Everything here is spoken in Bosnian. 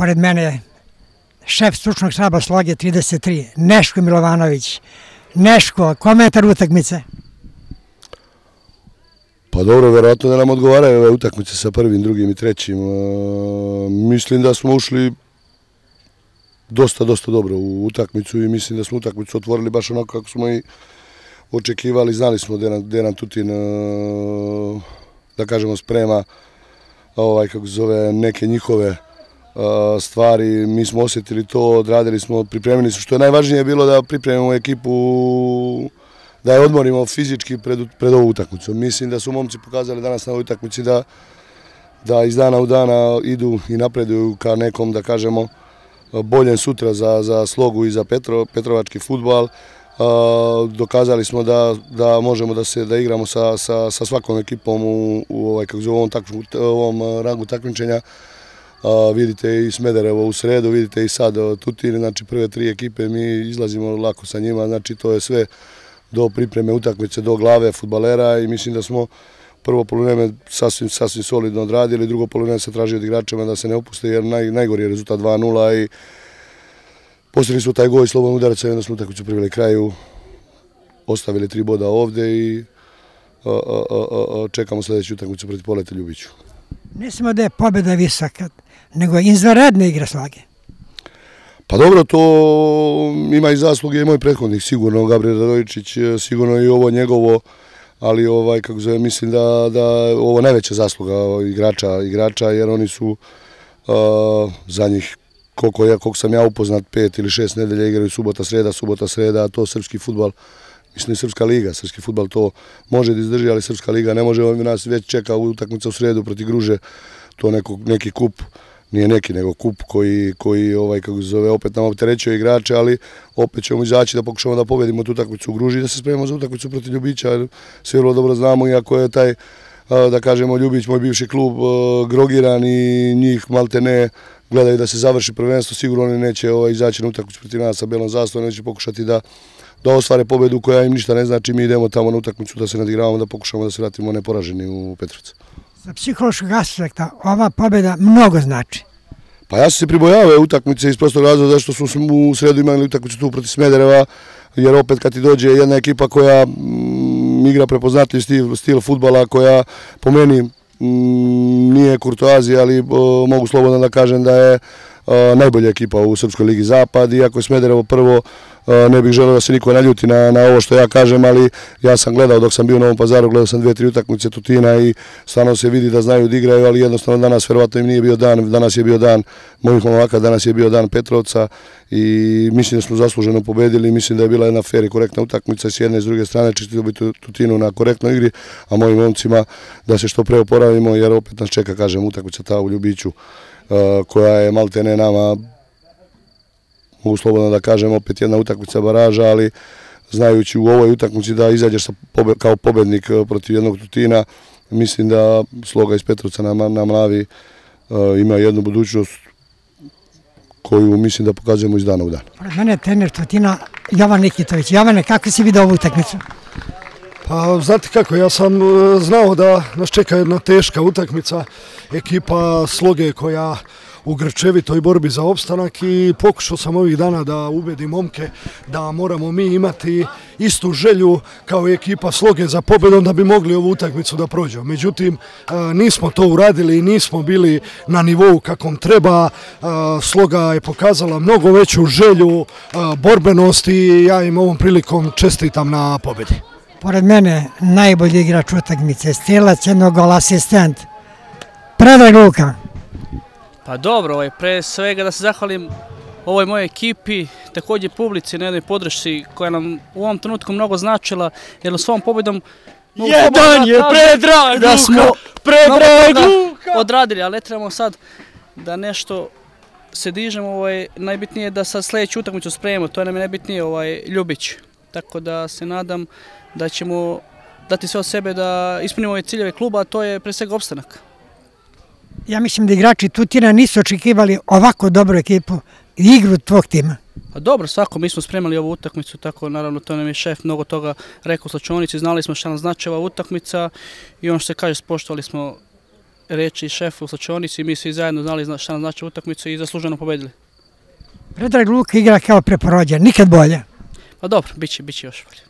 Pored mene šef stručnog štaba Sloge 33, Neško Milovanović. Neško, komentar utakmice? Pa dobro, verovatno da nam odgovaraju ove utakmice sa prvim, drugim i trećim. E, mislim da smo ušli dosta, dosta dobro u utakmicu i mislim da smo utakmicu otvorili baš onako kako smo i očekivali. Znali smo da nam Tutin, e, da kažemo, sprema ovaj, kako zove, neke njihove E, stvari. Mi smo osjetili to, odradili smo, pripremili smo. Što je najvažnije bilo da pripremimo ekipu da je odmorimo fizički pred, pred ovu utakmicu. Mislim da su momci pokazali danas na ovoj utakmici da, da iz dana u dana idu i napreduju ka nekom, da kažemo, boljem sutra za, za slogu i za Petro, Petrovački futbal. E, dokazali smo da, da možemo da se da igramo sa, sa, sa svakom ekipom u, u ovaj, kako zove, ovom, takvu, ovom rangu takmičenja vidite i Smederevo u sredu, vidite i sad Tutin, znači prve tri ekipe mi izlazimo lako sa njima, znači to je sve do pripreme utakmice, do glave futbalera i mislim da smo prvo polovreme sasvim, sasvim solidno odradili, drugo polovreme se traži od igračima da se ne opuste jer naj, najgori je rezultat 2-0 i postavili smo taj goj slobodan udarac i onda smo utakmicu priveli kraju, ostavili tri boda ovde i a, a, a, čekamo sljedeću utakmicu protiv Polete Ljubiću. Ne samo da je pobjeda visoka, nego je izvaradna igra slage. Pa dobro, to ima i zasluge i moj prethodnik, sigurno Gabriel Radovičić, e, sigurno i ovo njegovo, ali ovaj kako zove mislim da da ovo najveća zasluga igrača igrača jer oni su uh, za njih koliko ja koliko sam ja upoznat pet ili šest nedelja igraju subota sreda subota sreda a to srpski fudbal mislim srpska liga srpski fudbal to može da izdrži ali srpska liga ne može on nas već čeka utakmica u sredu protiv Gruže. To neko neki kup nije neki nego kup koji, koji ovaj, kako se zove, opet nam opterećuje igrače, ali opet ćemo izaći da pokušamo da pobedimo tu utakmicu u Gruži i da se spremimo za utakmicu protiv Ljubića, jer sve vrlo dobro znamo, iako je taj, da kažemo, Ljubić, moj bivši klub, grogiran i njih malte ne gledaju da se završi prvenstvo, sigurno oni neće ovaj, izaći na utakmicu protiv nas sa Belom zastavom, neće pokušati da da osvare pobedu koja im ništa ne znači, mi idemo tamo na utakmicu da se nadigravamo, da pokušamo da se vratimo neporaženi u Petrovcu. Sa psihološkog aspekta ova pobjeda mnogo znači. Pa ja sam se pribojavao utakmice iz prostog razloga zašto smo u sredu imali utakmicu tu protiv Smedereva, jer opet kad ti dođe jedna ekipa koja mm, igra prepoznatljiv stil, stil futbala, koja po meni Mm, nije kurtoazija, ali mogu slobodno da kažem da je najbolja ekipa u Srpskoj ligi Zapad, iako je Smederevo prvo ne bih želeo da se niko naljuti na, na ovo što ja kažem, ali ja sam gledao dok sam bio u Novom pazaru, gledao sam dve, tri utakmice Tutina i stvarno se vidi da znaju da igraju, ali jednostavno danas verovatno im nije bio dan, danas je bio dan mojih momaka, danas je bio dan Petrovca i mislim da smo zasluženo pobedili, mislim da je bila jedna fer i korektna utakmica s jedne i s druge strane, čisto bi Tutinu na korektnoj igri, a mojim momcima da se što pre oporavimo, jer opet nas čeka, kažem, utakmica ta u Ljubiću, koja je maltene nama mogu slobodno da kažem, opet jedna utakmica baraža, ali znajući u ovoj utakmici da izađeš kao pobednik eh, protiv jednog tutina, mislim da sloga iz Petrovca na mlavi eh, ima jednu budućnost koju mislim da pokazujemo iz dana u dan. Pored mene je trener Tutina Jovan Nikitović. Jovane, kako si vidio ovu utakmicu? Pa, znate kako, ja sam eh, znao da nas čeka jedna teška utakmica, ekipa sloge koja u grčevitoj borbi za opstanak i pokušao sam ovih dana da ubedim momke da moramo mi imati istu želju kao i ekipa sloge za pobedom da bi mogli ovu utakmicu da prođemo. Međutim, e, nismo to uradili i nismo bili na nivou kakom treba. E, Sloga je pokazala mnogo veću želju, e, borbenosti i ja im ovom prilikom čestitam na pobedi. Pored mene najbolji igrač utakmice, strelac jednog gol asistent. Predrag Luka. Pa dobro, ovaj, pre svega da se zahvalim ovoj mojoj ekipi, također publici na jednoj podršci koja nam u ovom trenutku mnogo značila, jer na svom pobjedom Jedan je predrag da smo predrag odradili, ali ne trebamo sad da nešto se dižemo, ovaj, najbitnije je da sad sljedeću utakmicu spremimo, to je nam najbitnije ovaj, Ljubić. Tako da se nadam da ćemo dati sve od sebe da ispunimo ove ciljeve kluba, a to je pre svega opstanak. Ja mislim da igrači Tutina nisu očekivali ovako dobru ekipu i igru tvog tima. Pa dobro, svako, mi smo spremali ovu utakmicu, tako naravno to nam je šef mnogo toga rekao u slačonici, znali smo šta nam znači ova utakmica i ono što se kaže, spoštovali smo reči šefu u slačionici, mi svi zajedno znali šta nam znači utakmicu i zasluženo pobedili. Predrag Luka igra kao preporođen, nikad bolje. Pa dobro, bit će, bit će još bolje.